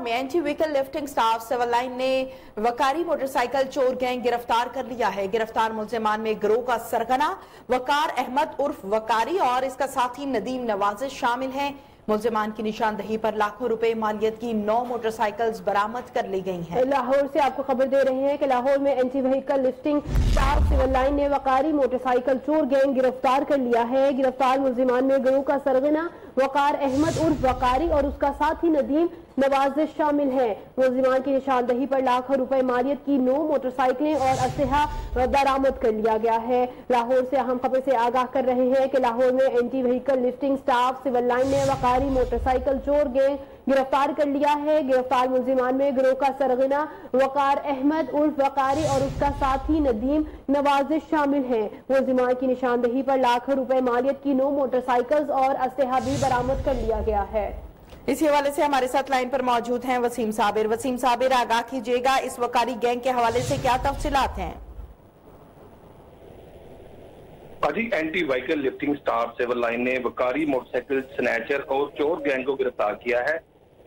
میں اینٹی جی vehicle lifting staff civil line نے وکاری motor cycle چور گینگ گرفتار کر لیا ہے۔ گرفتار ملزمان میں گروہ کا سرگنا وکار احمد عرف وکاری اور اس کا ساتھی ندیم نوازش شامل ہیں۔ ملزمان کی نشاندہی پر لاکھوں روپے مالیت کی نو موٹر سائیکلز برامت کر لی گئی ہیں۔ لاہور سے آپ کو خبر دے رہے ہیں کہ لاہور میں اینٹی جی vehicle lifting staff civil line نے وقاری موٹر سائیکل چور گینگ گرفتار کر لیا ہے۔ گرفتار ملزمان میں گروہ کا سرغنہ وقار احمد عرف وقاری اور اس کا ساتھی ندیم نوازش شامل ہیں۔ ملزمان کی نشاندہی پر لاکھوں روپے مالیت کی نو موٹر سائیکلیں اور اسلحہ برآمد کر لیا گیا ہے۔ لاہور سے اہم خبر سے آگاہ کر رہے ہیں کہ لاہور میں anti vehicle lifting staff civil line نے وقاری موٹر سائیکل چور گینگ گرفتار کر لیا ہے۔ گرفتار ملزمان میں گروہ کا سرغنہ وقار احمد عرف وقاری اور اس کا ساتھی ندیم نوازش شامل ہیں۔ ملزمان کی نشاندہی پر لاکھوں روپے مالیت کی نو موٹر سائیکلز اور اسلحہ بھی برآمد کر لیا گیا ہے۔ اسی حوالے سے ہمارے ساتھ لائن پر موجود ہیں وسیم صابر۔ وسیم صابر آگاہ کیجیے گا اس وقاری گینگ کے حوالے سے کیا تفصیلات ہیں؟ جی anti vehicle lifting staff civil line نے وکاری موٹر سائیکل سنیچر اور چور گینگ کو گرفتار کیا ہے۔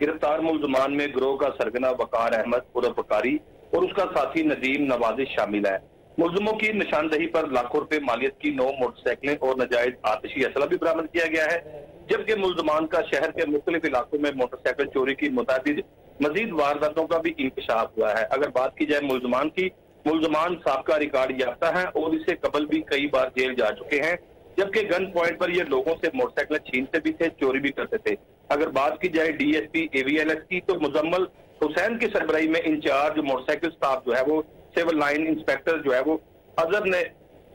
گرفتار ملزمان میں گروہ کا سرگنہ وقار احمد عرف وقاری اور اس کا ساتھی ندیم نوازش شامل ہے۔ ملزموں کی نشاندہی پر لاکھوں روپے مالیت کی نو موٹر سائیکلیں اور نجائز آتشی اسلحہ بھی برآمد کیا گیا ہے، جبکہ ملزمان کا شہر کے مختلف علاقوں میں موٹر سائیکل چوری کی متعدد مزید وارداتوں کا بھی انکشاف ہوا ہے۔ اگر بات کی جائے ملزمان کی ملزمان سابقہ ریکارڈ یافتہ ہیں اور اسے قبل بھی کئی بار جیل جا چکے ہیں، جبکہ گن پوائنٹ پر یہ لوگوں سے موٹر سائیکل چھینتے بھی تھے، چوری بھی کرتے تھے۔ اگر بات کی جائے D S P, A V L S کی، تو مزمل حسین کی سربراہی میں انچارج موٹر سائیکل سٹاف جو ہے وہ سیول لائن انسپیکٹر جو ہے وہ اظہر نے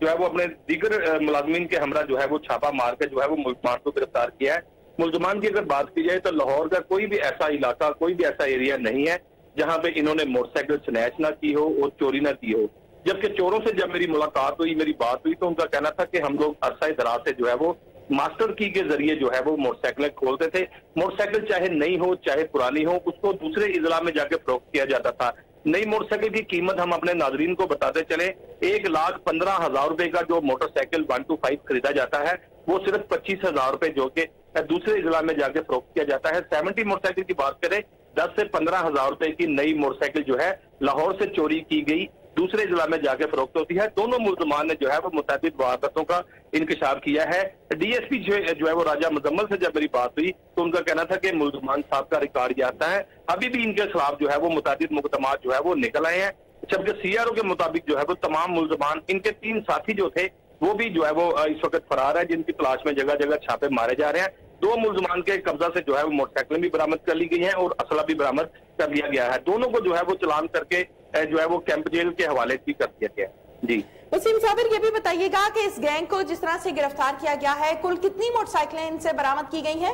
جو ہے وہ اپنے دیگر ملازمین کے ہمراہ جو ہے وہ چھاپا مار کے جو ہے وہ ملزمان کو گرفتار کیا ہے۔ ملزمان کی اگر بات کی جائے تو لاہور کا کوئی بھی ایسا علاقہ، کوئی بھی ایسا ایریا نہیں ہے جہاں پہ انہوں نے موٹر سائیکل سنیچ نہ کی ہو اور چوری نہ کی ہو۔ جبکہ چوروں سے جب میری ملاقات ہوئی، میری بات ہوئی، تو ان کا کہنا تھا کہ ہم لوگ عرصہ دراز سے جو ہے وہ ماسٹر کی کے ذریعے جو ہے وہ موٹر سائیکلیں کھولتے تھے۔ موٹر سائیکل چاہے نئی ہو، چاہے پرانی ہو، اس کو دوسرے اضلاع میں جا کے فروخت کیا جاتا تھا۔ نئی موٹر سائیکل کی قیمت ہم اپنے ناظرین کو بتاتے چلے ایک لاکھ پندرہ ہزار روپے کا جو motor cycle one two five خریدا جاتا ہے، وہ صرف پچیس ہزار روپے جو کہ دوسرے اضلاع میں جا کے فروخت کیا جاتا ہے۔ سیونٹی موٹر سائیکل کی بات کریں، دس سے پندرہ ہزار روپے کی نئی موٹر سائیکل جو ہے لاہور سے چوری کی گئی۔ دوسرے ضلع میں جا کے فروخت ہوتی ہے۔ دونوں ملزمان نے جو ہے وہ متعدد وارداتوں کا انکشاف کیا ہے۔ ڈی ایس پی جو ہے وہ راجہ مزمل سے جب میری بات ہوئی تو ان کا کہنا تھا کہ ملزمان صاحب کا ریکارڈ آتا ہے۔ ابھی بھی ان کے خلاف جو ہے وہ متعدد مقدمات جو ہے وہ نکل آئے ہیں۔ جبکہ سی آر او کے مطابق جو ہے وہ تمام ملزمان، ان کے تین ساتھی جو تھے، وہ بھی جو ہے وہ اس وقت فرار ہے جن کی تلاش میں جگہ جگہ چھاپے مارے جا رہے ہیں۔ دو ملزمان کے قبضہ سے جو ہے وہ موٹر سائیکلیں بھی برامد کر لی گئی ہیں اور اسلحہ بھی برامد کر لیا گیا ہے۔ دونوں کو جو ہے وہ چلان کر کے جو ہے وہ کیمپ جیل کے حوالے بھی کر دیا گیا جی۔ وسیم صابر یہ بھی بتائیے گا کہ اس گینگ کو جس طرح سے گرفتار کیا گیا ہے کل کتنی موٹر سائیکلیں ان سے برامد کی گئی ہیں؟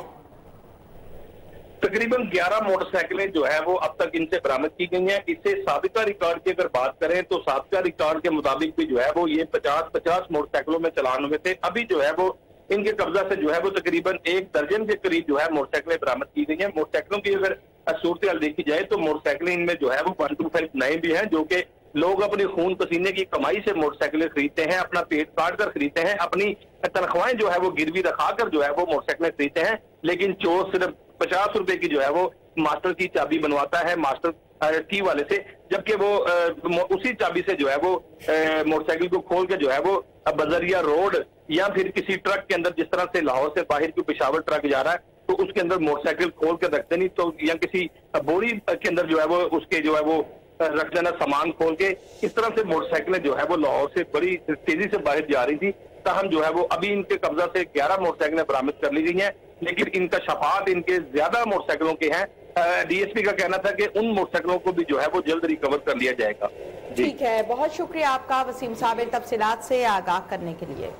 تقریباً گیارہ موٹر سائیکلیں جو ہے وہ اب تک ان سے برامد کی گئی ہیں۔ اس سے سابقہ ریکارڈ کی اگر بات کریں تو سابقہ ریکارڈ کے مطابق بھی جو ہے وہ یہ پچاس پچاس موٹر سائیکلوں میں چلان ہوئے تھے۔ ابھی جو ہے وہ ان کے قبضہ سے جو ہے وہ تقریباً ایک درجن کے قریب جو ہے موٹر سائیکلیں برامد کی گئی ہیں۔ موٹر سائیکلوں کی اگر صورت دیکھی جائے تو موٹر سائیکلیں ان میں جو ہے وہ ون ٹو فائیو نئے بھی ہیں جو کہ لوگ اپنی خون پسینے کی کمائی سے موٹر سائیکلیں خریدتے ہیں، اپنا پیٹ کاٹ کر خریدتے ہیں، اپنی تنخواہیں جو ہے وہ گروی رکھا کر جو ہے وہ موٹر سائیکلیں خریدتے ہیں، لیکن چور صرف پچاس روپے کی جو ہے وہ ماسٹر کی چابی بنواتا ہے، ماسٹر کی والے سے، جبکہ وہ اسی چابی سے جو ہے وہ موٹر سائیکل کو کھول کے جو ہے وہ بذریعہ روڈ یا پھر کسی ٹرک کے اندر جس طرح سے لاہور سے باہر کی پشاور ٹرک جا رہا ہے تو اس کے اندر موٹر سائیکل کھول کے رکھتے نہیں، تو یا کسی بوری کے اندر جو ہے وہ، اس کے جو ہے وہ، رکھ دینا سامان کھول کے۔ اس طرح سے موٹر سائیکلیں جو ہے وہ لاہور سے بڑی تیزی سے باہر جا رہی تھی، تاہم جو ہے وہ ابھی ان کے قبضہ سے گیارہ موٹر سائیکلیں برامد کر لی گئی ہیں۔ لیکن ان کا شفاعت ان کے زیادہ موٹر سائیکلوں کے ہیں۔ ڈی ایس پی کا کہنا تھا کہ ان موٹر سائیکلوں کو بھی جو ہے وہ جلد ریکور کر لیا جائے گا۔ جی۔ ٹھیک ہے، بہت شکریہ آپ کا وسیم صابر تفصیلات سے آگاہ کرنے کے لیے۔